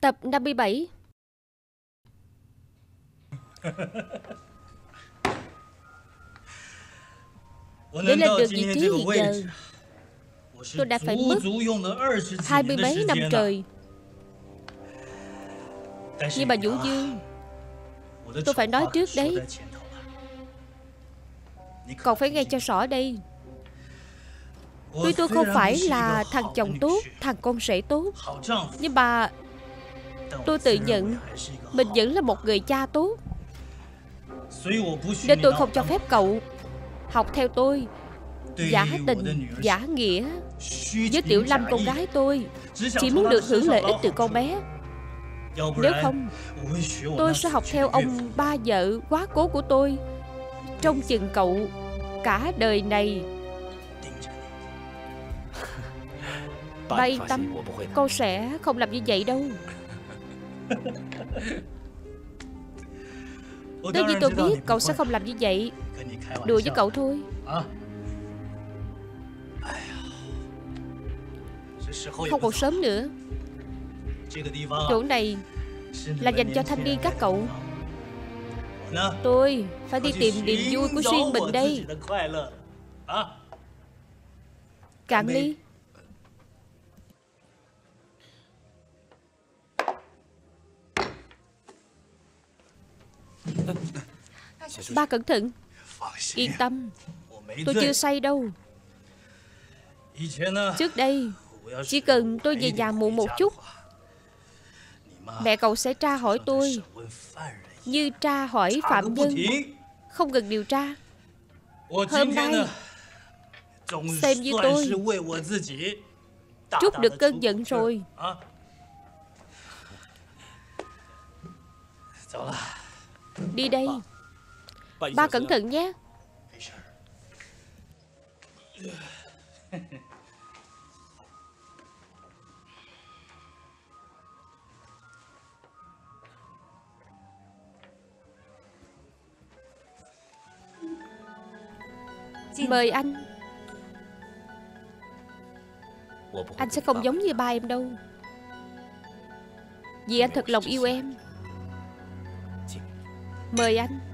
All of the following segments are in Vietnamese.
Tập 57 Để lên được vị trí hiện giờ. Tôi đã phải mất hai mươi mấy năm trời. Nhưng mà Vũ Dương. Tôi phải nói trước đấy. Còn phải nghe cho rõ đây. Tuy tôi không phải là thằng chồng tốt Thằng con rể tốt Nhưng mà Tôi tự nhận Mình vẫn là một người cha tốt Nên tôi không cho phép cậu Học theo tôi. Giả tình, giả nghĩa Với Tiểu Lâm con gái tôi Chỉ muốn được hưởng lợi ích từ con bé. Nếu không Tôi sẽ học theo ông ba vợ quá cố của tôi. Trong chừng cậu Cả đời này. Ba yên tâm Con sẽ không làm như vậy đâu Tất nhiên tôi biết cậu sẽ không làm như vậy. Đùa với cậu thôi. Không còn sớm nữa. Chỗ này là dành cho thanh niên các cậu. Tôi phải đi tìm niềm vui của riêng mình đây. Cạn ly Ba cẩn thận. Yên tâm. Tôi chưa say đâu. Trước đây Chỉ cần tôi về nhà muộn một chút Mẹ cậu sẽ tra hỏi tôi Như tra hỏi phạm nhân Không cần điều tra. Hôm nay Xem như tôi Trút được cơn giận rồi. Đi đây Ba cẩn thận nhé. Mời anh. Anh sẽ không giống như ba em đâu. Vì anh thật lòng yêu em. Mời anh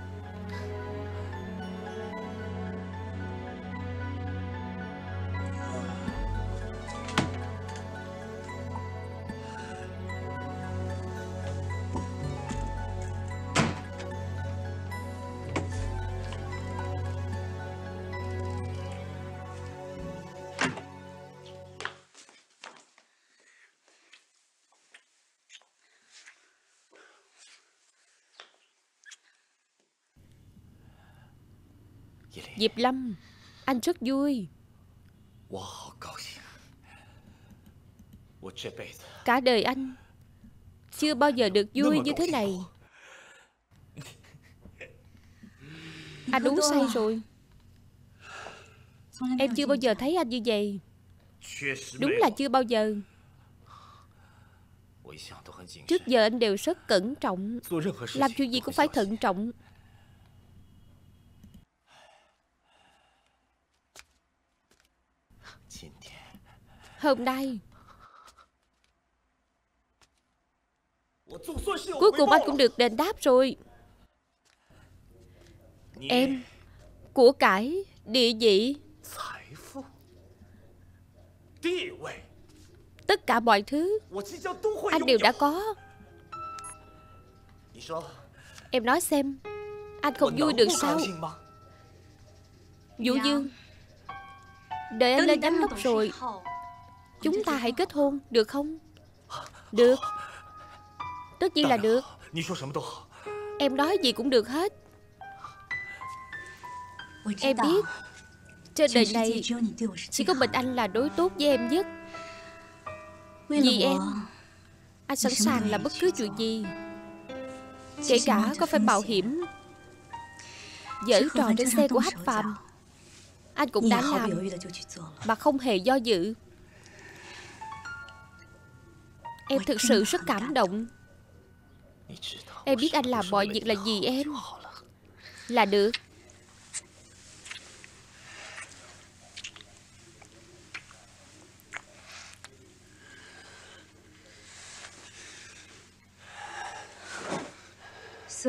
Diệp Lâm. Anh rất vui. Cả đời anh Chưa bao giờ được vui như thế này. Anh uống say rồi. Em chưa bao giờ thấy anh như vậy. Đúng là chưa bao giờ. Trước giờ anh đều rất cẩn trọng. Làm chuyện gì cũng phải thận trọng Hôm nay. Cuối cùng anh cũng được đền đáp rồi. Em, Của cải, Địa vị. Tất cả mọi thứ, Anh đều đã có. Em nói xem, Anh không vui được sao? Vũ Dương Đợi anh lên giám đốc rồi. Chúng ta hãy kết hôn Được không? Được. Tất nhiên là được. Em nói gì cũng được hết. Em biết Trên đời này Chỉ có mình anh là đối tốt với em nhất. Vì em Anh sẵn sàng làm bất cứ chuyện gì. Kể cả có phải mạo hiểm Giở trò trên xe của Hách Phạm. Anh cũng đã làm Mà không hề do dự Em thực sự rất cảm động. Em biết anh làm mọi việc là gì em? Là được.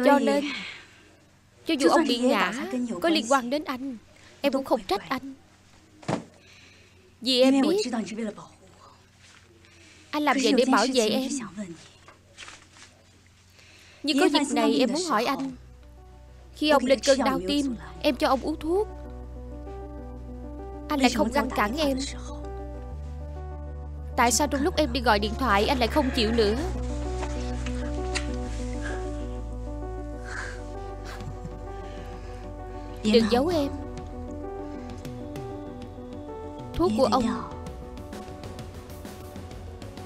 Cho nên Cho dù ông bị ngã Có liên quan đến anh Em cũng không trách anh. Vì em biết anh làm vậy để bảo vệ em. Nhưng có việc này em muốn hỏi anh. Khi ông lên cơn đau tim, Em cho ông uống thuốc. Anh lại không ngăn cản em. Tại sao trong lúc em đi gọi điện thoại, Anh lại không chịu nữa? Đừng giấu em. Thuốc của ông.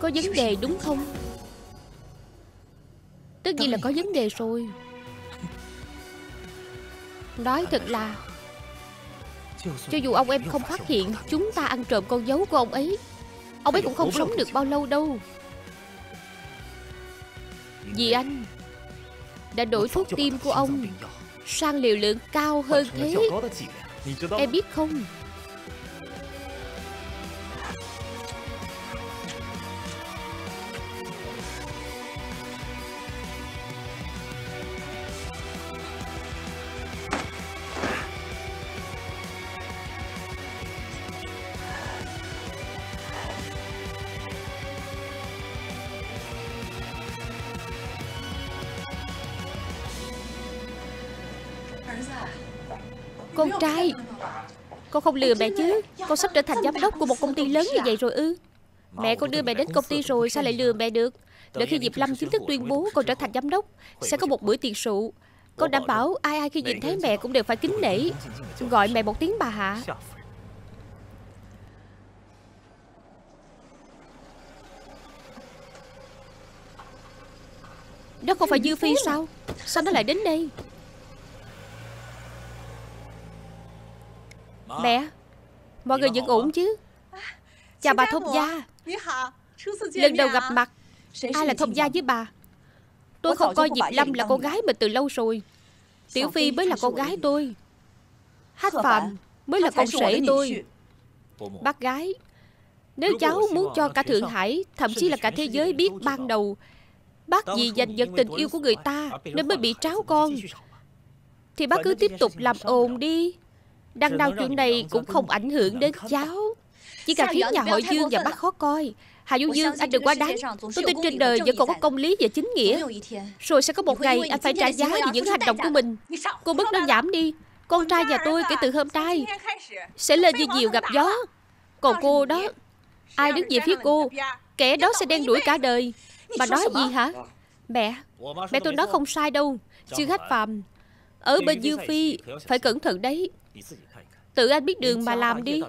Có vấn đề đúng không? Tất nhiên là có vấn đề rồi. Nói thật là, Cho dù ông em không phát hiện, Chúng ta ăn trộm con dấu của ông ấy Ông ấy cũng không sống được bao lâu đâu. Vì anh Đã đổi thuốc tim của ông Sang liều lượng cao hơn thế. Em biết không? Con trai. Con không lừa mẹ chứ. Con sắp trở thành giám đốc của một công ty lớn như vậy rồi ư? Mẹ con đưa mẹ đến công ty rồi Sao lại lừa mẹ được? Đợi khi Diệp Lâm chính thức tuyên bố con trở thành giám đốc, Sẽ có một bữa tiệc rượu. Con đảm bảo ai ai khi nhìn thấy mẹ cũng đều phải kính nể. Gọi mẹ một tiếng bà hạ. Đó không phải Dư Phi sao? Sao nó lại đến đây? Mẹ Mọi người vẫn ổn chứ Chào bà thông gia Lần đầu gặp mặt Ai là thông gia với bà Tôi không coi Diệp Lâm là con gái mình từ lâu rồi Tiểu Phi mới là con gái tôi Hát Phạm mới là con rể tôi Bác gái Nếu cháu muốn cho cả Thượng Hải Thậm chí là cả thế giới biết ban đầu Bác vì giành giật tình yêu của người ta Nên mới bị tráo con Thì bác cứ tiếp tục làm ồn đi Đăng đau chuyện này cũng không ảnh hưởng đến cháu. Chỉ cần khiến nhà hội Dương và bác khó coi. Hà Du Dương anh đừng quá đáng. Tôi tin trên đời vẫn còn có công lý và chính nghĩa. Rồi sẽ có một ngày anh phải trả giá vì những hành động của mình. Cô bớt nói nhảm đi. Con trai nhà tôi kể từ hôm nay Sẽ lên như diều gặp gió. Còn cô đó Ai đứng về phía cô Kẻ đó sẽ đen đuổi cả đời. Bà nói gì hả? Mẹ Mẹ tôi nói không sai đâu Chưa khách phàm Ở bên Dương Phi Phải cẩn thận đấy Tự anh biết đường mà làm đi.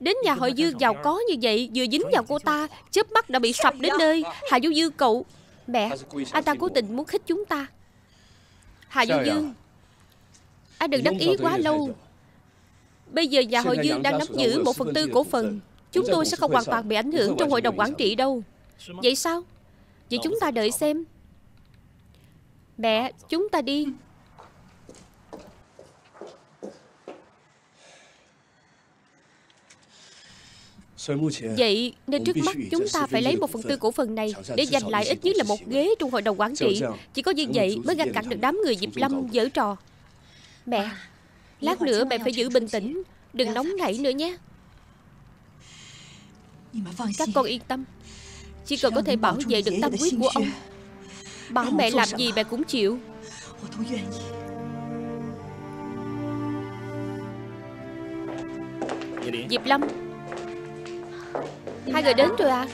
Đến nhà hội dương giàu có như vậy Vừa dính vào cô ta chớp mắt đã bị sập đến nơi. Hà Du Dương cậu Mẹ Anh ta cố tình muốn khích chúng ta. Hà Du Dương Anh đừng đắc ý quá lâu. Bây giờ nhà hội dương đang nắm giữ một phần tư cổ phần. Chúng tôi sẽ không hoàn toàn bị ảnh hưởng trong hội đồng quản trị đâu. Vậy sao Vậy chúng ta đợi xem. Mẹ chúng ta đi Vậy nên trước mắt chúng ta phải lấy một phần tư cổ phần này Để giành lại ít nhất là một ghế trong hội đồng quản trị. Chỉ có như vậy mới ngăn cản được đám người Diệp Lâm dở trò. Mẹ Lát nữa mẹ phải giữ bình tĩnh Đừng nóng nảy nữa nhé. Các con yên tâm. Chỉ cần có thể bảo vệ được tâm quyết của ông. Bảo mẹ làm gì mẹ cũng chịu. Diệp Lâm Hai người đến rồi à?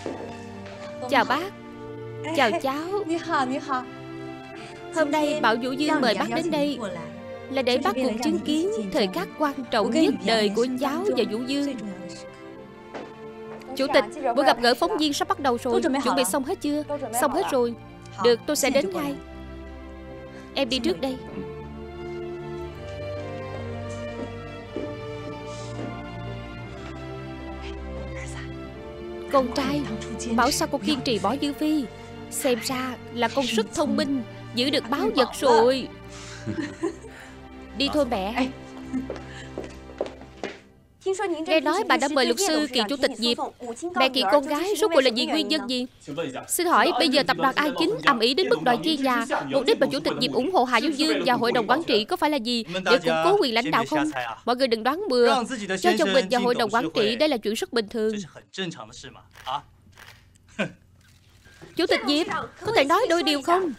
Chào bác. Chào cháu. Hôm nay Bảo Vũ Dương mời bác đến đây Là để bác cùng chứng kiến Thời khắc quan trọng nhất đời của cháu và Vũ Dương Chủ tịch Buổi gặp gỡ phóng viên sắp bắt đầu rồi. Chuẩn bị xong hết chưa? Xong hết rồi. Được tôi sẽ đến ngay. Em đi trước đây Con trai. Bảo sao con kiên trì bỏ Dư Phi? Xem ra là con rất thông minh Giữ được báo vật rồi. Đi thôi mẹ Nghe nói bà đã mời luật sư kiện chủ tịch Diệp. Mẹ kiện con gái Rốt cuộc là vì nguyên nhân gì Xin hỏi bây giờ tập đoàn An Chính ầm ĩ đến mức đòi chia nhà? Mục đích mà chủ tịch Diệp ủng hộ Hạ Dấu Dương Và hội đồng quản trị có phải là gì Để củng cố quyền lãnh đạo không? Mọi người đừng đoán bừa. Cho chồng mình và hội đồng quản trị Đây là chuyện rất bình thường. Chủ tịch Diệp Có thể nói đôi điều không?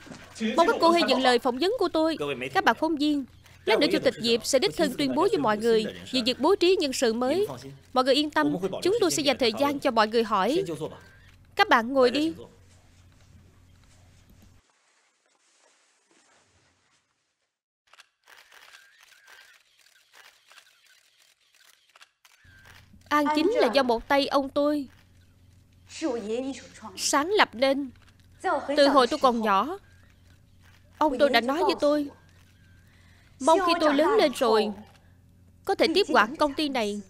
Mong các cô hãy nhận lời phỏng vấn của tôi. Các bạn phóng viên Lát nữa Chủ tịch Diệp sẽ đích thân tuyên bố với mọi người về việc bố trí nhân sự mới. Mọi người yên tâm, chúng tôi sẽ dành thời gian cho mọi người hỏi. Các bạn ngồi đi. An chính là do một tay ông tôi sáng lập nên. Từ hồi tôi còn nhỏ, ông tôi đã nói với tôi Mong khi tôi lớn lên rồi Có thể tiếp quản công ty này.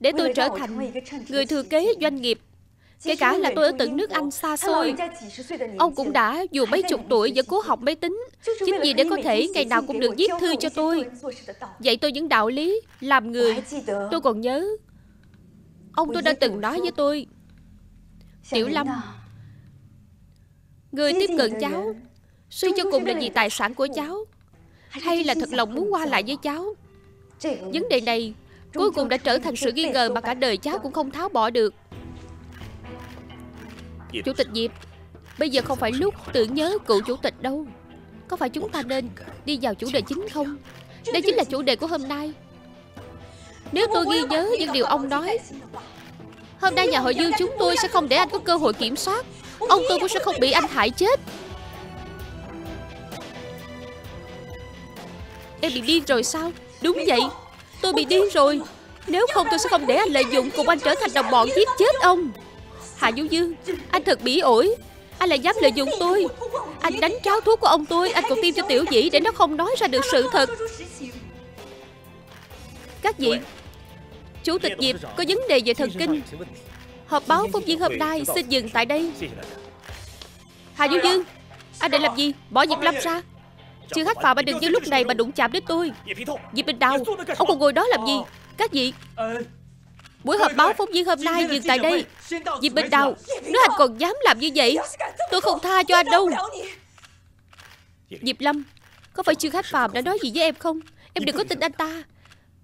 Để tôi trở thành người thừa kế doanh nghiệp. Kể cả là tôi ở tận nước Anh xa xôi. Ông cũng đã dù mấy chục tuổi vẫn cố học máy tính Chính vì để có thể ngày nào cũng được viết thư cho tôi. Dạy tôi những đạo lý Làm người. Tôi còn nhớ Ông tôi đã từng nói với tôi Tiểu Lâm Người tiếp cận cháu Suy cho cùng là vì tài sản của cháu hay là thật lòng muốn qua lại với cháu? Vấn đề này Cuối cùng đã trở thành sự nghi ngờ mà cả đời cháu cũng không tháo bỏ được. Chủ tịch Diệp Bây giờ không phải lúc tưởng nhớ cựu chủ tịch đâu. Có phải chúng ta nên đi vào chủ đề chính không? Đây chính là chủ đề của hôm nay. Nếu tôi ghi nhớ những điều ông nói Hôm nay nhà hội dương chúng tôi sẽ không để anh có cơ hội kiểm soát. Ông tôi cũng sẽ không bị anh hại chết Em bị điên rồi sao? Đúng vậy. Tôi bị điên rồi. Nếu không tôi sẽ không để anh lợi dụng cùng anh trở thành đồng bọn giết chết ông. Hạ Du Dương Anh thật bỉ ổi. Anh lại dám lợi dụng tôi. Anh đánh tráo thuốc của ông tôi, Anh còn tiêm cho tiểu dĩ để nó không nói ra được sự thật. Các vị, Chủ tịch Diệp có vấn đề về thần kinh. Họp báo phóng viên hôm nay xin dừng tại đây. Hà Du Dương Anh định làm gì? Bỏ Diệp Lâm ra chưa hắc phạm anh đừng như lúc này mà đụng chạm đến tôi. Diệp Bình Đào Ông còn ngồi đó làm gì? Các vị Buổi họp báo phóng viên hôm nay dừng tại đây. Diệp Bình Đào Nếu anh còn dám làm như vậy, Tôi không tha cho anh đâu. Diệp Lâm, Có phải Trương Khách Phạm đã nói gì với em không? Em đừng có tin anh ta.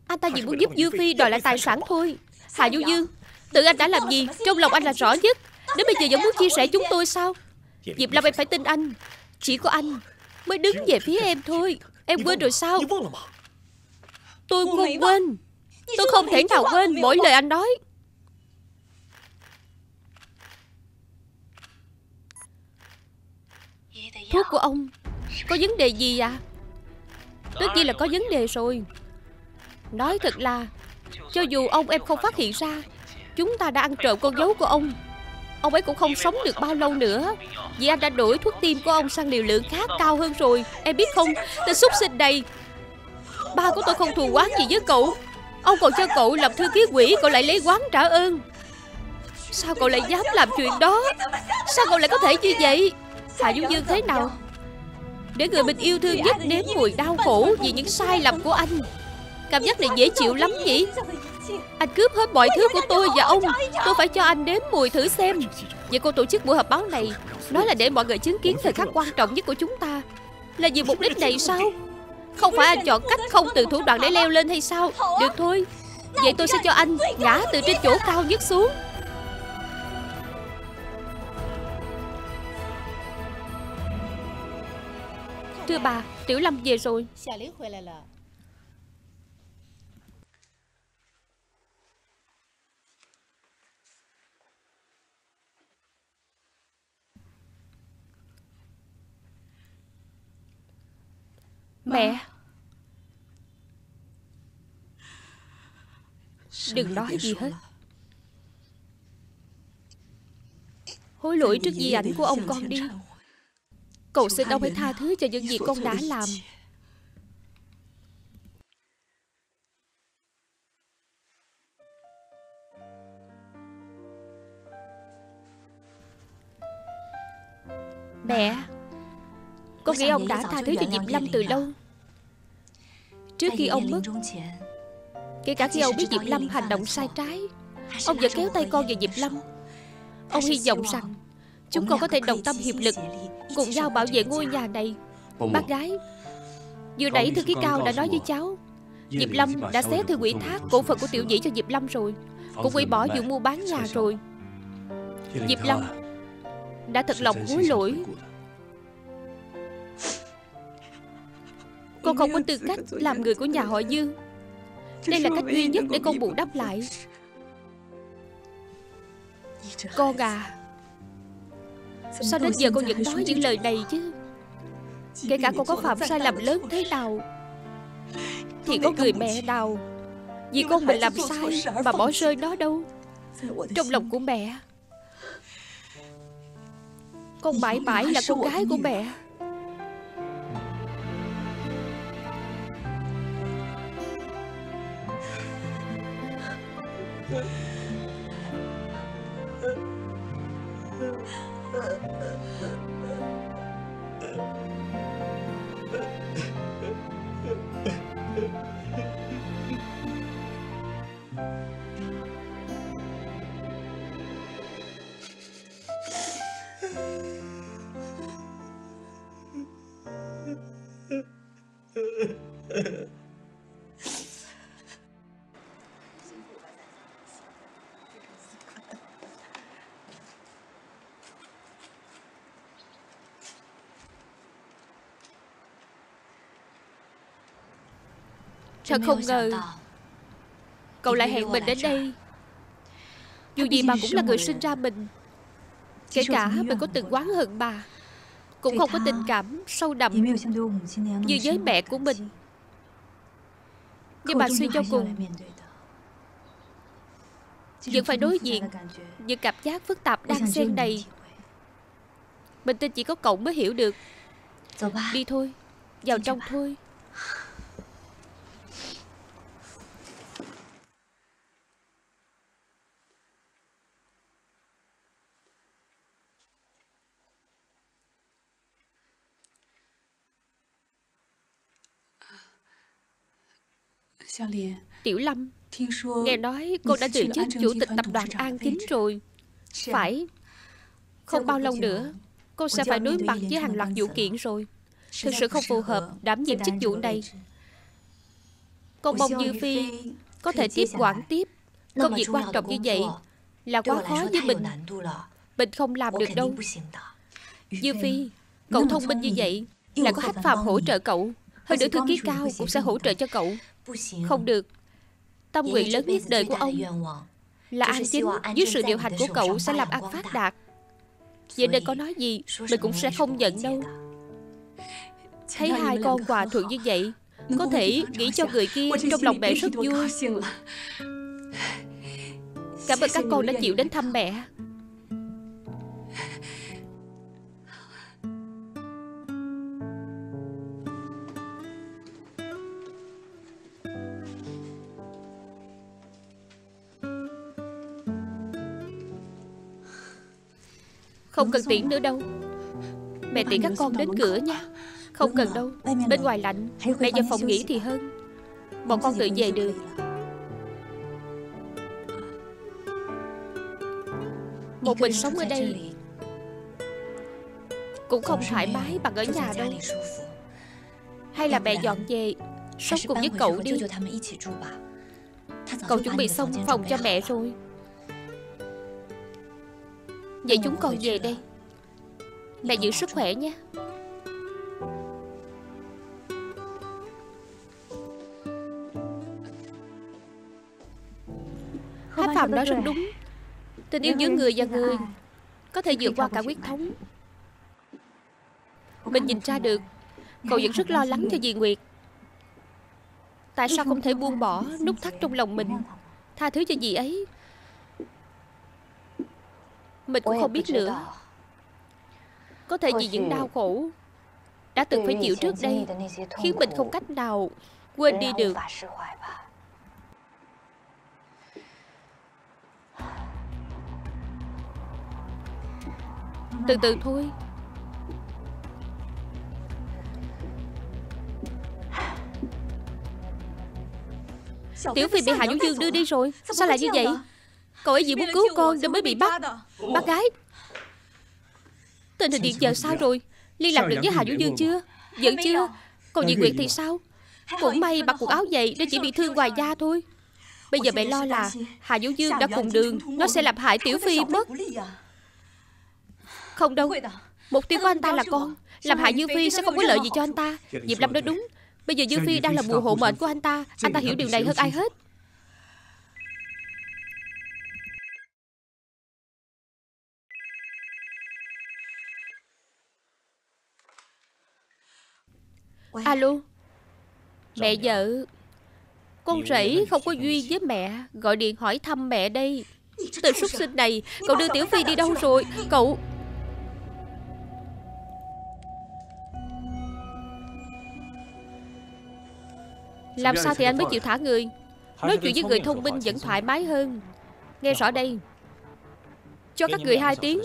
Anh ta chỉ muốn giúp Dư Phi đòi lại tài sản thôi. Hà Du Dương, Tự anh đã làm gì? Trong lòng anh là rõ nhất. Nếu bây giờ vẫn muốn chia sẻ chúng tôi sao? Diệp Lâm, em phải tin anh. Chỉ có anh. Mới đứng về phía em thôi. Em quên rồi sao? Tôi không quên. Tôi không thể nào quên mỗi lời anh nói. Thuốc của ông Có vấn đề gì à? Tất nhiên là có vấn đề rồi. Nói thật là Cho dù ông em không phát hiện ra Chúng ta đã ăn trộm con dấu của ông Ông ấy cũng không sống được bao lâu nữa. Vì anh đã đổi thuốc tim của ông sang liều lượng khác cao hơn rồi. Em biết không? Tên xúc sinh này, Ba của tôi không thù quán gì với cậu. Ông còn cho cậu làm thư ký quỷ Cậu lại lấy quán trả ơn. Sao cậu lại dám làm chuyện đó? Sao cậu lại có thể như vậy? Hạ Dung Dương thế nào? Để người mình yêu thương nhất nếm mùi đau khổ Vì những sai lầm của anh, Cảm giác này dễ chịu lắm nhỉ? Anh cướp hết mọi thứ của tôi và ông. Tôi phải cho anh đếm mùi thử xem. Vậy cô tổ chức buổi họp báo này Nói là để mọi người chứng kiến thời khắc quan trọng nhất của chúng ta. Là vì mục đích này sao? Không phải anh chọn cách không từ thủ đoạn để leo lên hay sao? Được thôi. Vậy tôi sẽ cho anh ngã từ trên chỗ cao nhất xuống. Thưa bà, Tiểu Lâm về rồi Mẹ. Đừng nói gì hết. Hối lỗi trước di ảnh của ông con đi. Cầu xin ông hãy tha thứ cho những gì con đã làm. Mẹ. Con nghĩ ông đã tha thứ cho Diệp Lâm từ lâu Trước khi ông mất Kể cả khi ông biết Diệp Lâm hành động sai trái Ông vẫn kéo tay con vào Diệp Lâm. Ông hy vọng rằng Chúng con có thể đồng tâm hiệp lực Cùng nhau bảo vệ ngôi nhà này. Bác gái Vừa nãy thư ký cao đã nói với cháu Diệp Lâm đã xé thư quỹ thác cổ phần của tiểu dĩ cho Diệp Lâm rồi. Cũng hủy bỏ vụ mua bán nhà rồi. Diệp Lâm Đã thật lòng hối lỗi Con không có tư cách làm người của nhà họ Dương Đây là cách duy nhất để con bù đắp lại. Con à Sao đến giờ con vẫn nói những lời này chứ? Kể cả con có phạm sai lầm lớn thế nào, Thì có người mẹ nào Vì con mình làm sai Mà bỏ rơi nó đâu? Trong lòng của mẹ, Con mãi mãi là con gái của mẹ. Thật không ngờ Cậu lại hẹn mình đến đây? Dù gì bà cũng là người sinh ra mình. Kể cả mình có từng quán hận bà Cũng không có tình cảm sâu đậm Như với mẹ của mình. Nhưng mà suy cho cùng Vẫn phải đối diện Những cảm giác phức tạp đang xen đầy. Mình tin chỉ có cậu mới hiểu được. Đi thôi Vào trong thôi Tiểu Lâm Nghe nói cô đã từ chức chủ tịch tập đoàn An Kính rồi. Phải Không bao lâu nữa Cô sẽ phải đối mặt với hàng loạt vụ kiện rồi. Thực sự không phù hợp đảm nhiệm chức vụ này. Con mong Như Phi Có thể tiếp quản tiếp. Công việc quan trọng như vậy Là quá khó với mình. Mình không làm được đâu. Như Phi Cậu thông minh như vậy Lại có hách phạm hỗ trợ cậu Hơn nữa thư ký cao cũng sẽ hỗ trợ cho cậu Không được. Tâm nguyện lớn nhất đời của ông Là An Chính Dưới sự điều hành của cậu sẽ làm ăn phát đạt. Vậy nên có nói gì Mình cũng sẽ không giận đâu. Thấy hai con quà thuận như vậy Có thể nghĩ cho người kia Trong lòng mẹ rất vui. Cảm ơn các con đã chịu đến thăm mẹ Không cần tiễn nữa đâu. Mẹ tiễn các con đến cửa nha. Không cần đâu. Bên ngoài lạnh. Mẹ vào phòng nghỉ thì hơn. Bọn con tự về được. Một mình sống ở đây Cũng không thoải mái bằng ở nhà đâu. Hay là mẹ dọn về Sống cùng với cậu đi. Cậu chuẩn bị xong phòng cho mẹ rồi Vậy chúng con về đây. Mẹ giữ sức khỏe nha Hát Phạm nói rất đúng. Tình yêu giữa người và người Có thể vượt qua cả quyết thống. Mình nhìn ra được Cậu vẫn rất lo lắng cho dì Nguyệt. Tại sao không thể buông bỏ Nút thắt trong lòng mình Tha thứ cho dì ấy mình cũng không biết nữa. Có thể vì những đau khổ Đã từng phải chịu trước đây Khiến mình không cách nào quên đi được. Từ từ thôi. Tiểu Phi bị Hạ Vũ Dương đưa đi rồi. Sao lại như vậy Cậu ấy vì muốn cứu con nên mới bị bắt. Bác gái. Tình hình hiện giờ sao rồi? Liên lạc được với Hạ Vũ Dương chưa? Vẫn chưa? Còn Nhị Nguyệt thì sao? Cũng may mặc quần áo vậy Nên chỉ bị thương ngoài da thôi. Bây giờ mẹ lo là Hạ Vũ Dương đã cùng đường Nó sẽ làm hại Tiểu Phi mất. Không đâu. Mục tiêu của anh ta là con. Làm hại Dương Phi sẽ không có lợi gì cho anh ta. Diệp Lâm nói đúng. Bây giờ Dương Phi đang là mùa hộ mệnh của anh ta. Anh ta hiểu điều này hơn ai hết Alo. Mẹ vợ. Con rể không có duyên với mẹ Gọi điện hỏi thăm mẹ đây. Tên xuất sinh này Cậu đưa Tiểu Phi đi đâu rồi? Cậu Làm sao thì anh mới chịu thả người? Nói chuyện với người thông minh vẫn thoải mái hơn. Nghe rõ đây. Cho các người hai tiếng.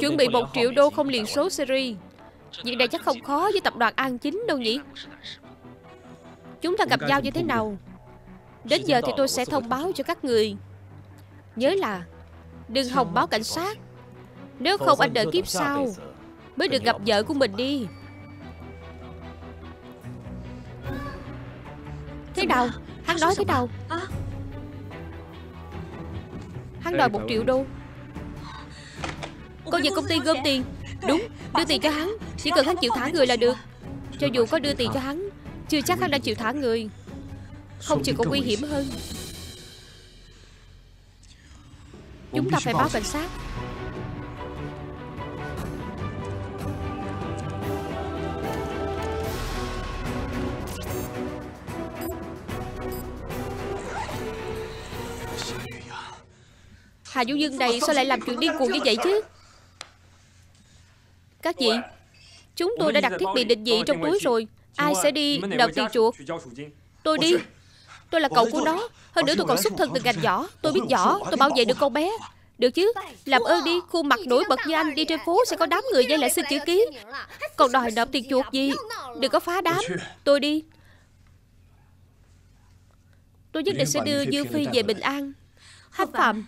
Chuẩn bị một triệu đô không liền số series Việc này chắc không khó với tập đoàn An Chính đâu nhỉ? Chúng ta gặp nhau như thế nào? Đến giờ thì tôi sẽ thông báo cho các người. Nhớ là, Đừng hòng báo cảnh sát. Nếu không anh đợi kiếp sau, Mới được gặp vợ của mình đi. Thế nào? Hắn nói thế nào? Hắn đòi một triệu đô. Con về công ty gom tiền. Đúng, Đưa tiền cho hắn. Chỉ cần hắn chịu thả người là được. Cho dù có đưa tiền cho hắn, Chưa chắc hắn đã chịu thả người. Không chừng còn nguy hiểm hơn. Chúng ta phải báo cảnh sát. Hà Du Dương này sao lại làm chuyện điên cuồng như vậy chứ? Các vị Chúng tôi đã đặt thiết bị định vị trong túi rồi. Ai sẽ đi nộp tiền chuột Tôi đi. Tôi là cậu của nó. Hơn nữa tôi còn xuất thân từ ngành võ Tôi biết võ Tôi bảo vệ được con bé. Được chứ? Làm ơn đi. Khuôn mặt nổi bật như anh Đi trên phố sẽ có đám người dây lại xin chữ ký. Còn đòi nộp tiền chuột gì? Đừng có phá đám. Tôi đi. Tôi nhất định sẽ đưa Dương Phi về bình an. Hách Phạm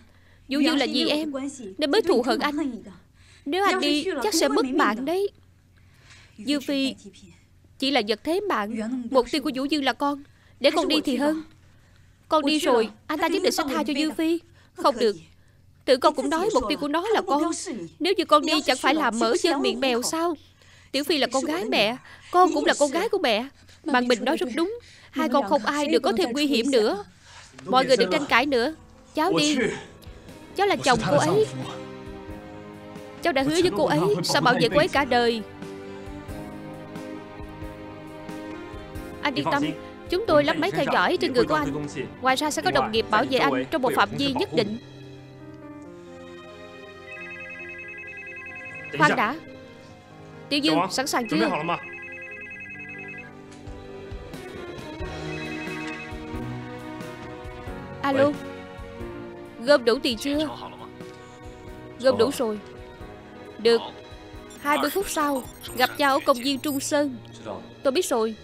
Vũ Dương là gì em? Nên mới thù hận anh. Nếu anh đi chắc sẽ mất mạng đấy Dư Phi, Chỉ là vật thế mạng. Mục tiêu của Vũ Dương là con. Để con đi thì hơn. Con đi rồi, Anh ta nhất định sẽ tha cho Dư Phi. Không được. Tự con cũng nói mục tiêu của nó là con. Nếu như con đi, chẳng phải làm mở chân miệng bèo sao? Tiểu Phi là con gái mẹ. Con cũng là con gái của mẹ. Bạn mình nói rất đúng. Hai con không ai được có thêm nguy hiểm nữa. Mọi người đừng tranh cãi nữa. Cháu đi. Cháu là chồng cô ấy. Cháu đã hứa với cô ấy Sao bảo vệ cô ấy cả đời. Anh yên tâm. Chúng tôi lắp máy theo dõi trên người của anh. Ngoài ra sẽ có đồng nghiệp bảo vệ anh Trong một phạm vi nhất định. Khoan đã. Tiểu Dương sẵn sàng chưa? Alo. Gom đủ tiền chưa? Gom đủ rồi. Được. 20 phút sau Gặp nhau ở công viên Trung Sơn. Tôi biết rồi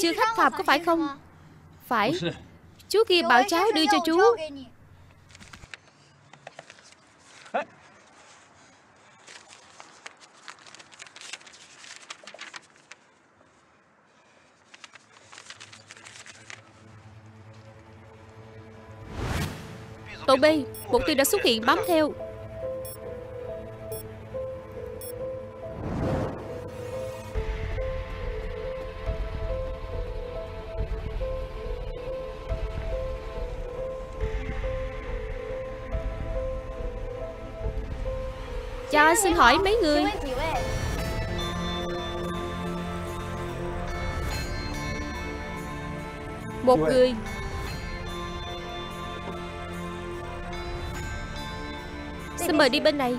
chưa khắc phạm có phải không? Phải. Chú kia bảo cháu đưa cho chú. Tổ B Mục tiêu đã xuất hiện bám theo Cho xin hỏi mấy người? Một người. Xin mời đi bên này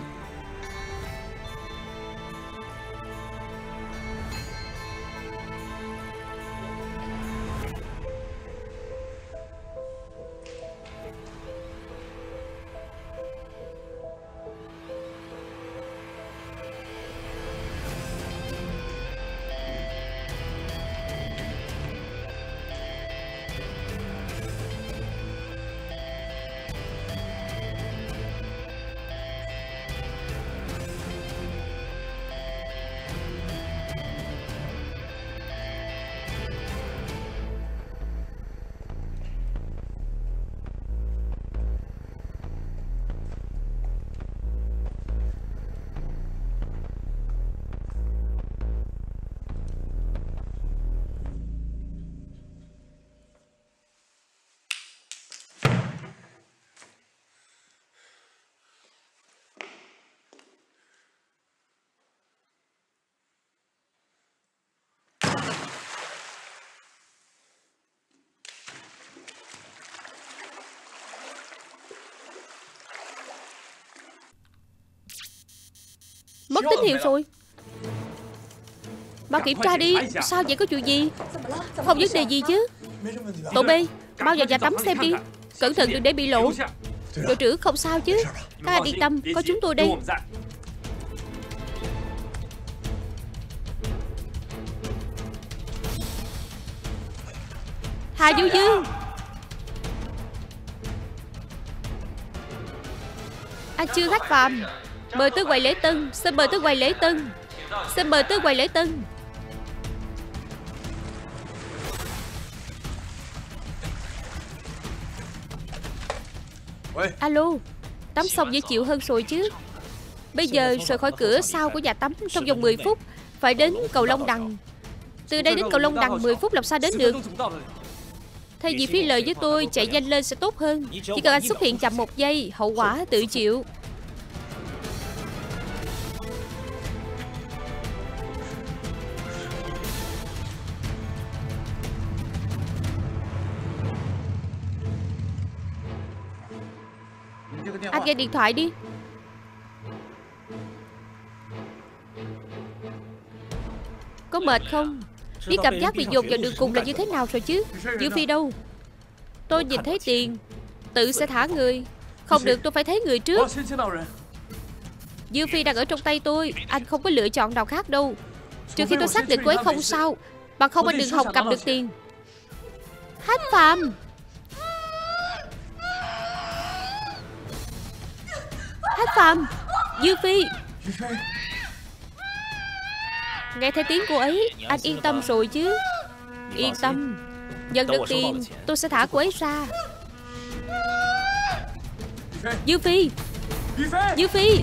Mất tín hiệu rồi. Mau kiểm tra đi Sao vậy có chuyện gì? Không vấn đề gì chứ. Tổ B Mau vào nhà tắm xem đi. Cẩn thận đừng để bị lộ. Đội trưởng không sao chứ. Các anh yên tâm Có chúng tôi đây. Hà Du Dương. Anh chưa khách phạm Mời tới quầy lễ tân. Xin mời tới quầy lễ tân. Xin mời tới quầy lễ tân. Alo Tắm xong dễ chịu hơn rồi chứ. Bây giờ rời khỏi cửa sau của nhà tắm Trong vòng 10 phút Phải đến cầu Long Đằng. Từ đây đến cầu Long Đằng 10 phút làm sao đến được? Thay vì phí lời với tôi Chạy nhanh lên sẽ tốt hơn. Chỉ cần anh xuất hiện chậm một giây Hậu quả tự chịu Anh nghe điện thoại đi. Có mệt không? Biết cảm giác bị dồn vào đường cùng là như thế nào rồi chứ? Dư Phi đâu? Tôi nhìn thấy tiền. Tự sẽ thả người. Không được, tôi phải thấy người trước. Dư Phi đang ở trong tay tôi. Anh không có lựa chọn nào khác đâu. Trừ khi tôi xác định cô ấy không sao. Bằng không anh đừng hòng cầm được tiền. Hát phàm. Hết phàm Dư Phi. Nghe thấy tiếng cô ấy, Anh yên tâm rồi chứ. Yên tâm. Nhận được tiền, tôi sẽ thả cô ấy ra. Dư Phi. Dư Phi.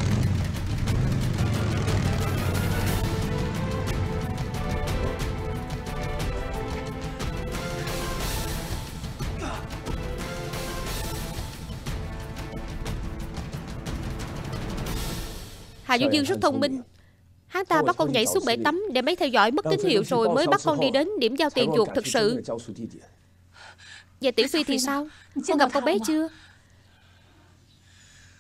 Hà Du Dương rất thông minh. Hắn ta bắt con nhảy xuống bể tắm Để máy theo dõi mất tín hiệu rồi Mới bắt con đi đến điểm giao tiền chuột thực sự. Và Tiểu Phi thì sao? Con gặp con bé chưa?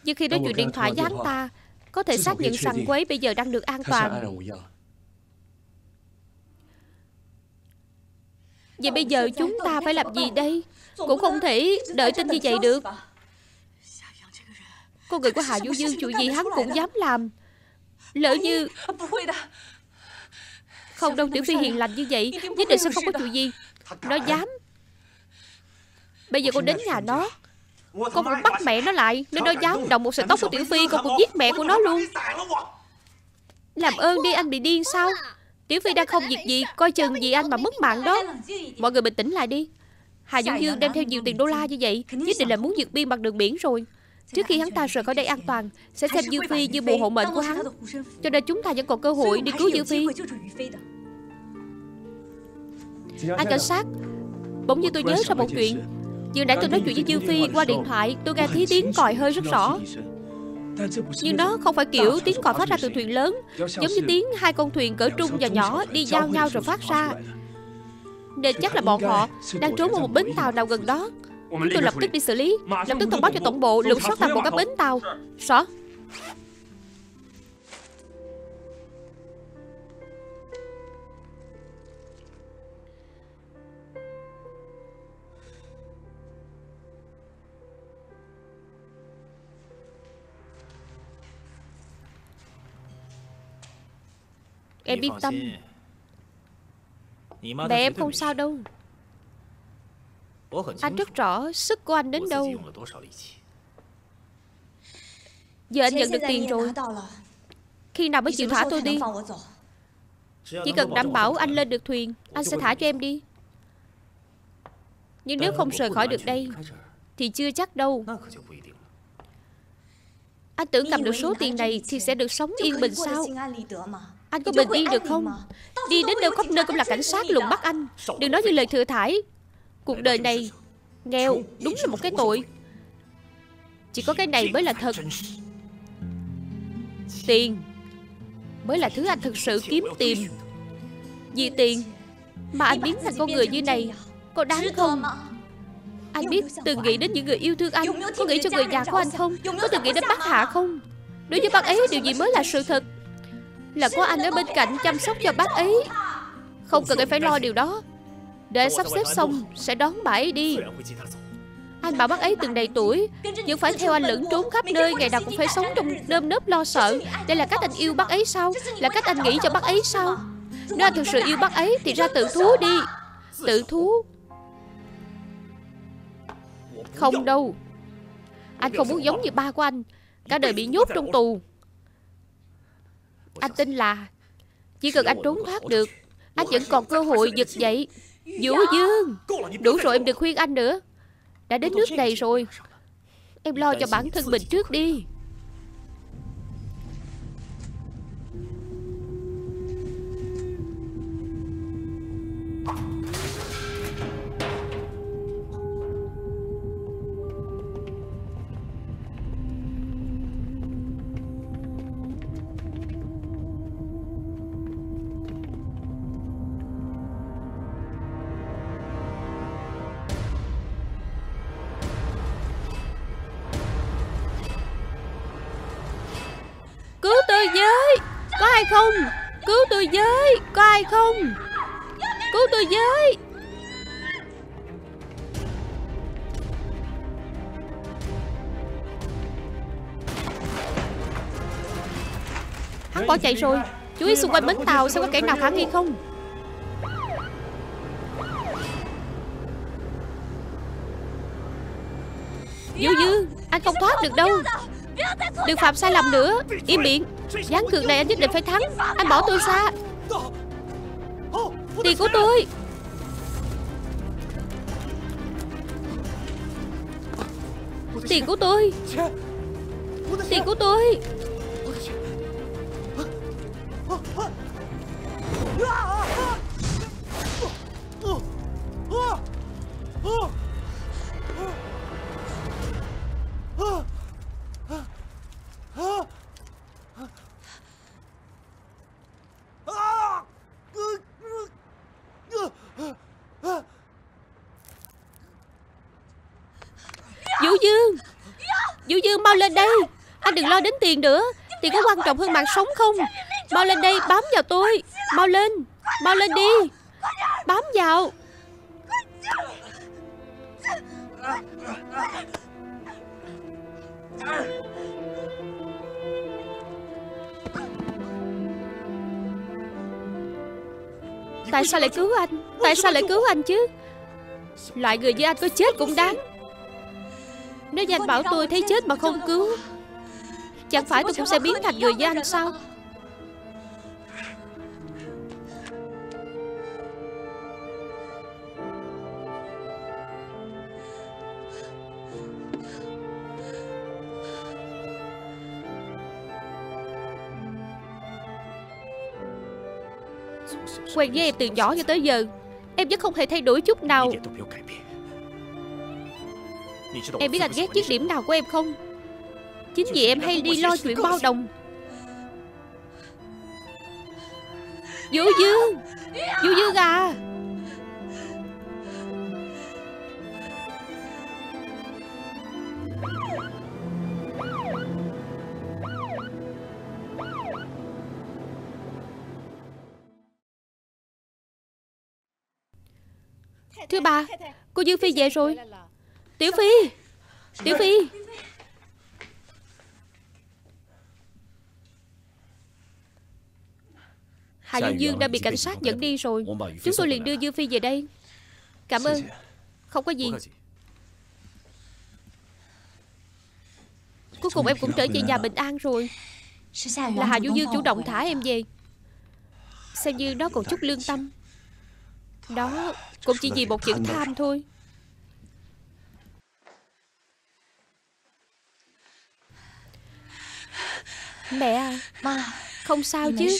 Nhưng khi nói chuyện điện thoại với hắn ta Có thể xác nhận rằng ấy bây giờ đang được an toàn. Vậy bây giờ chúng ta phải làm gì đây? Cũng không thể đợi tin như vậy được con người của Hà Du Dương chuyện gì hắn cũng dám làm. Lỡ như Không đâu, Tiểu Phi hiền lành như vậy, Nhất định sẽ không có chuyện gì. Nó dám. Bây giờ con đến nhà nó. Con cũng bắt mẹ nó lại, Nên nó dám động một sợi tóc của Tiểu Phi Con cũng giết mẹ của nó luôn. Làm ơn đi, anh bị điên sao? Tiểu Phi đang không việc gì, Coi chừng gì anh mà mất mạng đó. Mọi người bình tĩnh lại đi. Hà Dũng Dương đem theo nhiều tiền đô la như vậy, Nhất định là muốn vượt biên bằng đường biển rồi. Trước khi hắn ta rời khỏi đây an toàn, Sẽ xem Dư Phi như bộ hộ mệnh của hắn. Cho nên chúng ta vẫn còn cơ hội đi cứu Dư Phi. Anh cảnh sát, Bỗng như tôi nhớ ra một chuyện. Vừa nãy tôi nói chuyện với Dư Phi qua điện thoại, Tôi nghe thấy tiếng còi hơi rất rõ. Nhưng đó không phải kiểu tiếng còi phát ra từ thuyền lớn, Giống như tiếng hai con thuyền cỡ trung và nhỏ Đi giao nhau rồi phát ra. Nên chắc là bọn họ Đang trốn ở một bến tàu nào gần đó. Chúng tôi lập tức đi. xử lý. Lập tức thông báo cho tổng bộ lục soát toàn bộ các bến tàu. Rõ. Em yên tâm. Mẹ em không sao đâu anh rất rõ sức của anh đến đâu。Giờ anh nhận được tiền rồi。Khi nào mới chịu thả tôi đi。Chỉ cần đảm bảo anh lên được thuyền Anh sẽ thả cho em đi。Nhưng nếu không rời khỏi được đây Thì chưa chắc đâu。Anh tưởng cầm được số tiền này Thì sẽ được sống yên bình sao Anh có bình yên được không Đi đến đâu khắp nơi cũng là cảnh sát lùng bắt anh Đừng nói như lời thừa thải Cuộc đời này Nghèo đúng là một cái tội. Chỉ có cái này mới là thật. Tiền Mới là thứ anh thực sự kiếm tìm. Vì tiền Mà anh biến thành con người như này, Có đáng không? Anh biết từng nghĩ đến những người yêu thương anh, Có nghĩ cho người nhà của anh không? Có từng nghĩ đến bác Hạ không? Đối với bác ấy, điều gì mới là sự thật? Là có anh ở bên cạnh chăm sóc cho bác ấy. Không cần em phải lo điều đó. Để sắp xếp xong Sẽ đón bà ấy đi. Anh bảo bác ấy từng đầy tuổi Nhưng phải theo anh lẫn trốn khắp nơi Ngày nào cũng phải sống trong nơm nớp lo sợ. Đây là cách anh yêu bác ấy sao? Là cách anh nghĩ cho bác ấy sao? Nếu anh thực sự yêu bác ấy Thì ra tự thú đi. Tự thú. Không đâu. Anh không muốn giống như ba của anh. Cả đời bị nhốt trong tù. Anh tin là Chỉ cần anh trốn thoát được Anh vẫn còn cơ hội giật dậy Vũ Dương. Đủ rồi em đừng khuyên anh nữa. Đã đến nước này rồi. Em lo cho bản thân mình trước đi Có ai không? Cứu tôi với, Có ai không? Cứu tôi với. Hắn bỏ chạy rồi. Chú ý xung quanh bến tàu Xem có kẻ nào khả nghi không. Dư dư, Anh không thoát được đâu. Đừng phạm sai lầm nữa. Im miệng. Gián cược này anh nhất định phải thắng. Anh bỏ tôi xa. Tiền của tôi. Tiền của tôi. Tiền của tôi. Vũ Dương. Vũ Dương, mau lên đây. Anh đừng lo đến tiền nữa. Tiền có quan trọng hơn mạng sống không? Mau lên đây, bám vào tôi. Mau lên. Mau lên đi. Bám vào. Tại sao lại cứu anh? Tại sao lại cứu anh chứ? Loại người như anh có chết cũng đáng. Nếu như anh bảo tôi thấy chết mà không cứu, Chẳng phải tôi cũng sẽ biến thành người với anh sao? Quen với em từ nhỏ cho tới giờ, Em vẫn không hề thay đổi chút nào. Em biết anh ghét chiếc điểm nào của em không? Chính vì em hay đi lo chuyện bao đồng. Vũ Dương! Vũ Dương à! Thưa bà Cô Dương Phi về rồi Tiểu Phi Tiểu Phi. Hạ Dương Dương đã bị cảnh sát dẫn đi rồi. Chúng tôi liền đưa Dương Phi về đây. Cảm ơn. Không có gì. Cuối cùng em cũng trở về nhà bình an rồi. Là Hạ Dương Dương chủ động thả em về. Xem như nó còn chút lương tâm. Đó Cũng chỉ vì một chữ tham thôi. Mẹ à Không sao chứ.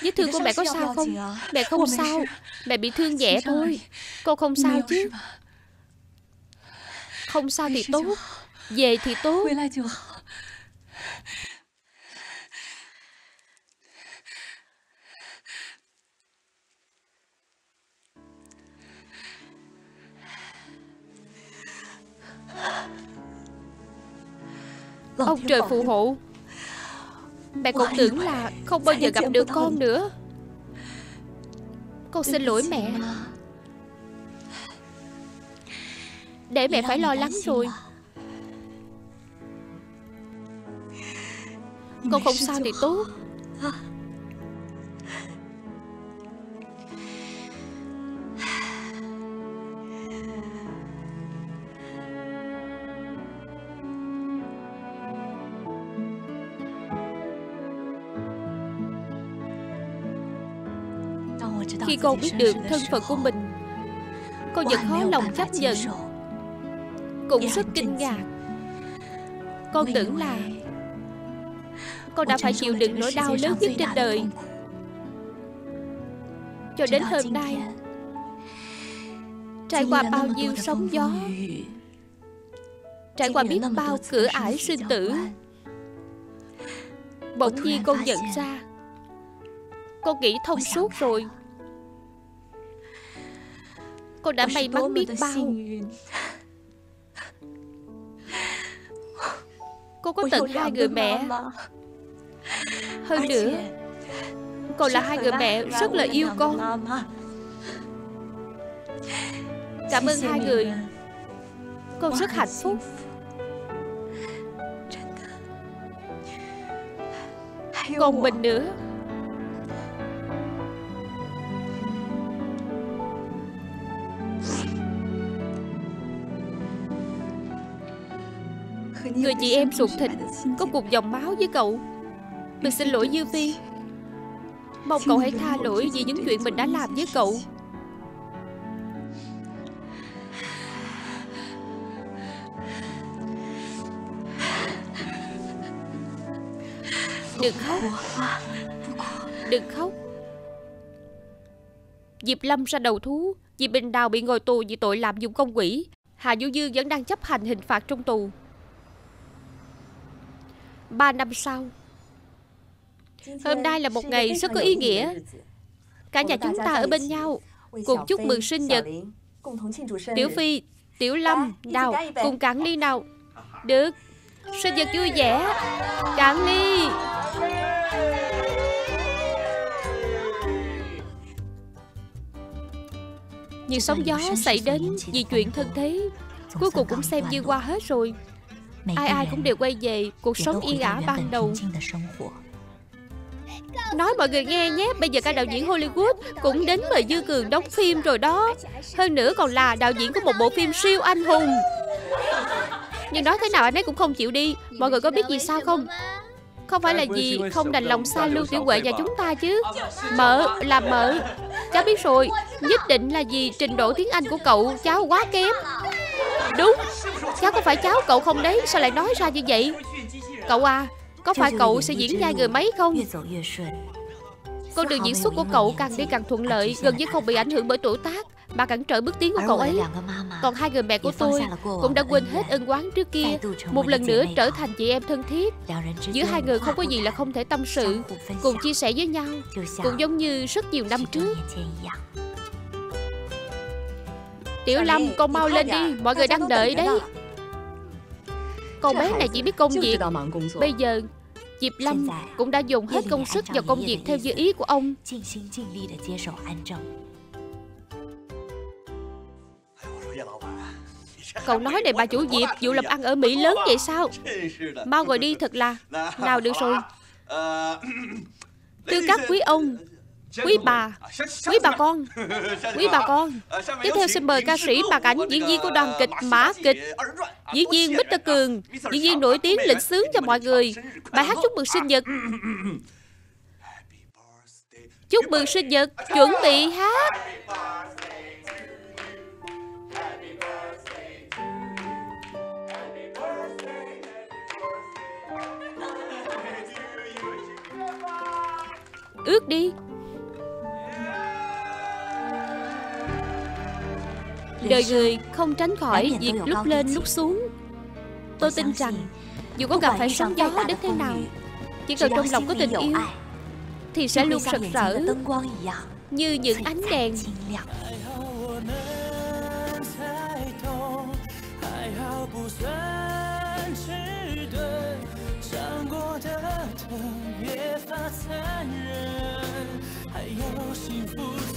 Vết thương của mẹ có sao không? Mẹ không sao. Mẹ bị thương nhẹ thôi. Cô không sao chứ. Không sao thì tốt. Về thì tốt. Ông trời phù hộ Mẹ còn tưởng là không bao giờ gặp được con nữa. Con xin lỗi mẹ. Để mẹ phải lo lắng rồi. Con không sao thì tốt Con biết được thân phận của mình. Con vẫn khó lòng chấp nhận. Cũng rất kinh ngạc. Con tưởng là Con đã phải chịu đựng nỗi đau lớn nhất trên đời. Cho đến hôm nay Trải qua bao nhiêu sóng gió Trải qua biết bao cửa ải sinh tử. Bỗng nhiên con nhận ra. Con nghĩ thông suốt rồi con đã may mắn biết bao. Cô có tận hai người mẹ. Hơn nữa Còn là hai người mẹ rất là yêu con. Cảm ơn hai người. Con rất hạnh phúc. Còn mình nữa Người chị em ruột thịt, Có cuộc dòng máu với cậu. Mình xin lỗi Dư Phi. Mong cậu hãy tha lỗi vì những chuyện mình đã làm với cậu. Đừng khóc. Đừng khóc. Diệp Lâm ra đầu thú Diệp Bình Đào bị ngồi tù vì tội làm dụng công quỷ Hà Du Dư vẫn đang chấp hành hình phạt trong tù. Ba năm sau. Hôm nay là một ngày rất có ý nghĩa. Cả nhà chúng ta ở bên nhau. Cùng chúc mừng sinh nhật. Tiểu Phi, Tiểu Lâm Nào, cùng cạn ly nào. Được. Sinh nhật vui vẻ. Cạn ly. Nhưng sóng gió xảy đến vì chuyện thân thế Cuối cùng cũng xem như qua hết rồi Ai ai cũng đều quay về cuộc sống yên ả ban đầu Nói mọi người nghe nhé Bây giờ ca đạo diễn Hollywood Cũng đến mời Dư Cường đóng phim rồi đó. Hơn nữa còn là đạo diễn của một bộ phim siêu anh hùng. Nhưng nói thế nào anh ấy cũng không chịu đi. Mọi người có biết gì sao không? Không phải là gì không đành lòng xa lưu tiểu huệ nhà chúng ta chứ. Mợ là mợ. Cháu biết rồi Nhất định là vì trình độ tiếng Anh của cậu cháu quá kém Đúng. Cháu có phải cháu cậu không đấy? Sao lại nói ra như vậy? Cậu à Có phải cậu sẽ diễn vai người mấy không? Con đường diễn xuất của cậu càng đi càng thuận lợi, Gần như không bị ảnh hưởng bởi tuổi tác, Mà cản trở bước tiến của cậu ấy. Còn hai người mẹ của tôi Cũng đã quên hết ân oán trước kia. Một lần nữa trở thành chị em thân thiết. Giữa hai người không có gì là không thể tâm sự. Cùng chia sẻ với nhau, Cũng giống như rất nhiều năm trước. Tiểu Lâm con mau lên đi Mọi người đang đợi đấy. Con bé này chỉ biết công việc. Bây giờ Diệp Lâm cũng đã dùng hết công sức vào công việc theo như ý của ông. Cậu nói này bà chủ Diệp Vụ làm ăn ở Mỹ lớn vậy sao? Mau ngồi đi thật là. Nào được rồi. Tư các quý ông Quý bà Quý bà con Quý bà con? Tiếp theo xin mời ca sĩ bà Cảnh Diễn viên của đoàn kịch Mã Kịch. Diễn viên Mr. Cường Diễn viên nổi tiếng lĩnh sướng cho mọi người. Bài hát chúc mừng sinh nhật. Chúc mừng sinh nhật Chuẩn bị hát. Ước đi Đời người không tránh khỏi việc lúc lên lúc xuống. Tôi tin rằng Dù có gặp phải sóng gió đến thế nào Chỉ cần trong lòng có tình yêu Thì sẽ luôn sực rỡ Như những ánh đèn Hãy subscribe cho kênh Ghiền Mì Gõ Để không bỏ lỡ những video hấp dẫn